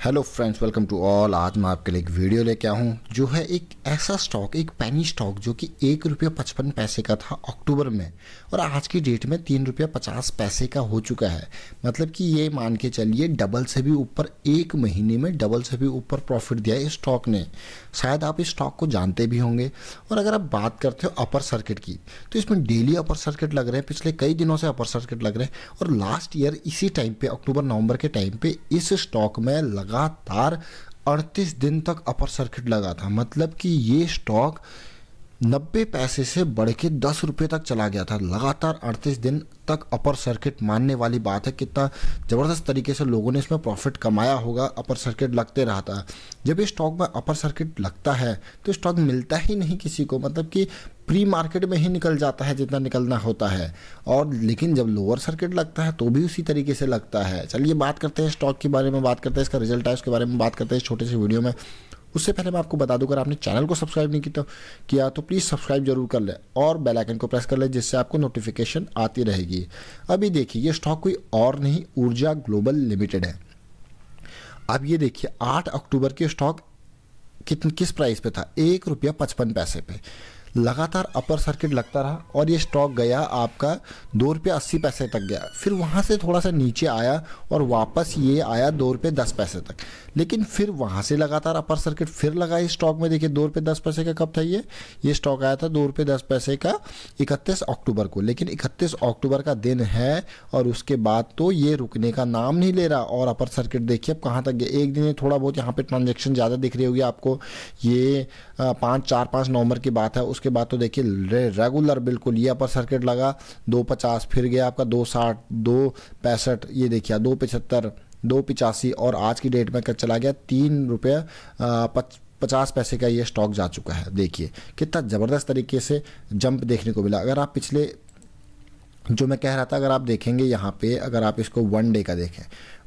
Hello friends welcome to all आज मैं आपके लिए एक वीडियो लेके आया हूँ, जो है एक ऐसा स्टॉक एक पैनी स्टॉक जो कि एक रुपया पचपन पैसे का था अक्टूबर में। और आज की डेट में तीन रुपया पचास पैसे का हो चुका है। मतलब कि ये मान के चलिए डबल से भी ऊपर, एक महीने में डबल से भी ऊपर प्रॉफिट दिया इस स्टॉक ने। शायद आप इस स्टॉक को जानते भी होंगे। और अगर आप बात करते हो अपर सर्किट की तो इसमें डेली अपर सर्किट लग रहे हैं, पिछले कई दिनों से अपर सर्किट लग रहे हैं। और लास्ट ईयर इसी टाइम पर अक्टूबर नवंबर के टाइम पर इस स्टॉक में लग लगातार 38 दिन तक अपर सर्किट लगा था। मतलब कि ये स्टॉक 90 पैसे से बढ़ के दस रुपये तक चला गया था। लगातार 38 दिन तक अपर सर्किट मानने वाली बात है, कितना ज़बरदस्त तरीके से लोगों ने इसमें प्रॉफिट कमाया होगा, अपर सर्किट लगते रहता है। जब ये स्टॉक में अपर सर्किट लगता है तो स्टॉक मिलता ही नहीं किसी को मतलब कि प्री मार्केट में ही निकल जाता है जितना निकलना होता है। और लेकिन जब लोअर सर्किट लगता है तो भी उसी तरीके से लगता है। चलिए बात करते हैं स्टॉक के बारे में, बात करते हैं इसका रिज़ल्ट है, उसके बारे में बात करते हैं इस छोटे से वीडियो में। उससे पहले मैं आपको बता दूँ, अगर आपने चैनल को सब्सक्राइब नहीं किया तो किया तो प्लीज़ सब्सक्राइब ज़रूर कर ले और बेल आइकन को प्रेस कर ले, जिससे आपको नोटिफिकेशन आती रहेगी। अभी देखिए, ये स्टॉक कोई और नहीं, ऊर्जा ग्लोबल लिमिटेड है। अब ये देखिए, आठ अक्टूबर के स्टॉक कितन किस प्राइस पे था? एक रुपया पचपन पैसे पे। लगातार अपर सर्किट लगता रहा और ये स्टॉक गया आपका दो रुपये अस्सी पैसे तक गया। फिर वहाँ से थोड़ा सा नीचे आया और वापस ये आया दो रुपये दस पैसे तक। लेकिन फिर वहाँ से लगातार अपर सर्किट फिर लगा इस स्टॉक में। देखिए, दो रुपये दस पैसे का कब था ये? ये स्टॉक आया था दो रुपये दस पैसे का इकतीस अक्टूबर को। लेकिन इकतीस अक्टूबर का दिन है और उसके बाद तो ये रुकने का नाम नहीं ले रहा। और अपर सर्किट देखिए, अब कहाँ तक गया? एक दिन थोड़ा बहुत यहाँ पर ट्रांजेक्शन ज़्यादा दिख रही होगी आपको। ये पाँच, चार, पाँच नवंबर की बात है। उसके बाद तो देखिए रेगुलर बिल्कुल ये अपर सर्किट लगा, दो पचास फिर गया आपका दो साठ, दो पैंसठ, ये देखिए, दो पचहत्तर दो पिचासी और आज की डेट में चला गया, तीन रुपये पचास पैसे का ये स्टॉक जा चुका है। देखिए, कितना ज़बरदस्त तरीके से जंप देखने को मिला। अगर आप पिछले, जो मैं कह रहा था, अगर आप देखेंगे यहाँ पे, अगर आप इसको वन डे का देखें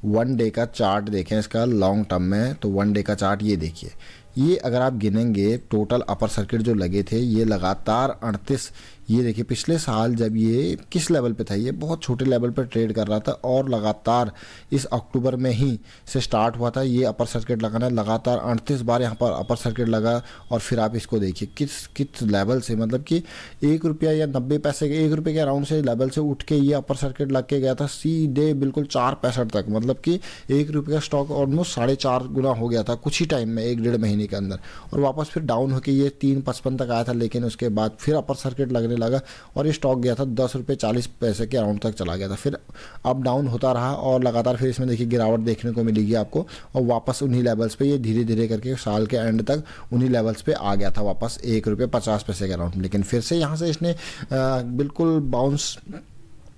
वन डे का चार्ट देखें इसका लॉन्ग टर्म में तो वन डे का चार्ट ये देखिए। ये अगर आप गिनेंगे टोटल अपर सर्किट जो लगे थे, ये लगातार अड़तीस, ये देखिए पिछले साल जब ये किस लेवल पे था, ये बहुत छोटे लेवल पर ट्रेड कर रहा था और लगातार इस अक्टूबर में ही से स्टार्ट हुआ था। ये अपर सर्किट लगाना लगातार अड़तीस बार यहाँ पर अपर सर्किट लगा और फिर आप इसको देखिए किस किस लेवल से मतलब कि एक रुपया या नब्बे पैसे के एक रुपये के अराउंड से लेवल से उठ के ये अपर सर्किट लग के गया था, सीधे बिल्कुल चार पैंसठ तक मतलब कि एक रुपये का स्टॉक ऑलमोस्ट साढ़े चार गुना हो गया था कुछ ही टाइम में, एक डेढ़ महीने के अंदर। और वापस फिर डाउन होकर ये तीन पचपन तक आया था, लेकिन उसके बाद फिर अपर सर्किट लगने लगा और ये स्टॉक गया था दस रुपये चालीस पैसे के अराउंड तक चला गया था। फिर अप डाउन होता रहा और लगातार फिर इसमें देखिए गिरावट देखने को मिलेगी आपको और वापस उन्हीं लेवल्स पे ये धीरे धीरे करके साल के एंड तक उन्हीं लेवल्स पे आ गया था वापस एक रुपये पचास पैसे के अराउंड लेकिन फिर से यहाँ से इसने बिल्कुल बाउंस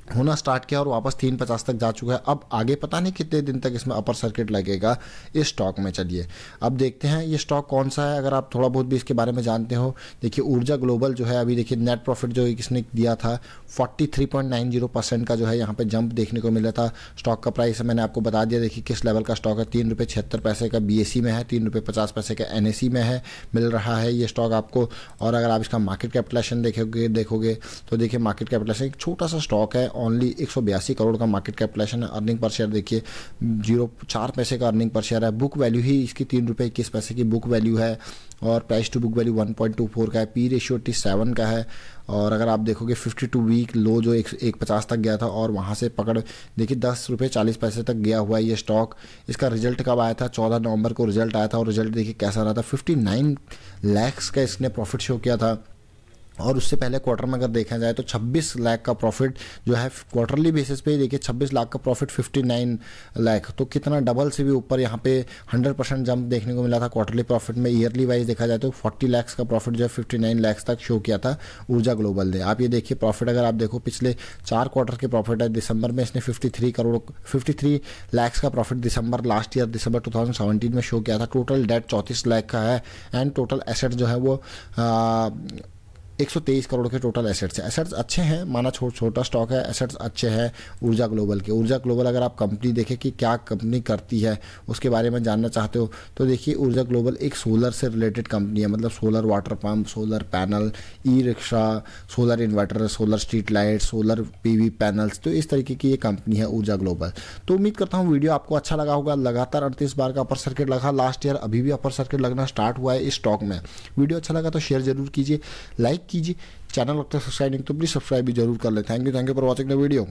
होना स्टार्ट किया और वापस तीन पचास तक जा चुका है। अब आगे पता नहीं कितने दिन तक इसमें अपर सर्किट लगेगा। इस स्टॉक में चलिए। अब देखते हैं, ये स्टॉक कौन सा है? अगर आप थोड़ा बहुत भी इसके बारे में जानते हो, देखिए ऊर्जा ग्लोबल जो है, अभी देखिए नेट प्रॉफिट जो इसने दिया था 43.90 परसेंट का जो है यहाँ पे जंप देखने को मिला था। स्टॉक का प्राइस मैंने आपको बता दिया, देखिए किस लेवल का स्टॉक है। तीन रुपये छिहत्तर पैसे का बीएससी में है, तीन रुपये पचास पैसे का एन में है, मिल रहा है ये स्टॉक आपको। और अगर आप इसका मार्केट कैपिटलेशन देखोगे देखोगे तो देखिए मार्केट कैपिटलेशन एक छोटा सा स्टॉक है ओनली एक सौ बयासी करोड़ का मार्केट कैपिटलेशन है। अर्निंग पर शेयर देखिए ज़ीरो चार पैसे का अर्निंग पर शेयर है। बुक वैल्यू ही इसकी तीन रुपये इक्कीस पैसे की बुक वैल्यू है और price to book value one point two four का है। पी रेशियो टी सेवन का है और अगर आप देखोगे फिफ्टी टू वीक लो जो एक एक पचास तक गया था और वहाँ से पकड़, देखिए दस रुपये चालीस पैसे तक गया हुआ है ये स्टॉक इसका रिज़ल्ट कब आया था? चौदह नवंबर को रिज़ल्ट आया था और रिज़ल्ट देखिए कैसा रहा था? फिफ्टी नाइन लैक्स का इसने प्रॉफिट शो किया था। और उससे पहले क्वार्टर में अगर देखा जाए तो 26 लाख का प्रॉफिट जो है क्वार्टरली बेसिस पे ही देखिए 26 लाख का प्रॉफिट 59 लाख। तो कितना डबल से भी ऊपर यहाँ पे 100 परसेंट जंप देखने को मिला था क्वार्टरली प्रॉफिट में। ईयरली वाइज देखा जाए तो 40 लाख का प्रॉफिट जो है 59 लाख तक शो किया था ऊर्जा ग्लोबल ने। आप ये देखिए प्रॉफिट अगर आप देखो, पिछले चार क्वार्टर के प्रॉफिट है, दिसंबर में इसने फिफ्टी करोड़ फिफ्टी लैक्स का profit December last year December two में शो किया था। टोटल डेट चौंतीस लाख का है एंड टोटल एसेट जो है वो 123 करोड़ के टोटल एसेट्स हैं। एसेट्स अच्छे हैं माना छो, छोटा स्टॉक है एसेट्स अच्छे हैं ऊर्जा ग्लोबल के। ऊर्जा ग्लोबल अगर आप कंपनी देखें कि क्या कंपनी करती है उसके बारे में जानना चाहते हो तो देखिए ऊर्जा ग्लोबल एक सोलर से रिलेटेड कंपनी है। मतलब solar water pump solar panel E rickshaw solar inverter solar street light solar PV panels तो इस तरीके की ये कंपनी है ऊर्जा ग्लोबल तो उम्मीद करता हूँ वीडियो आपको अच्छा लगा होगा। लगातार अड़तीस बार का अपर सर्किट लगा। लास्ट ईयर अभी भी अपर सर्किट लगना स्टार्ट हुआ है इस स्टॉक में। वीडियो अच्छा लगा तो शेयर ज़रूर कीजिए। लाइक कीजिए। चैनल लगता है सब्सक्राइब नहीं तो प्लीज़ सब्सक्राइब भी ज़रूर कर ले। Thank you thank you for watching the video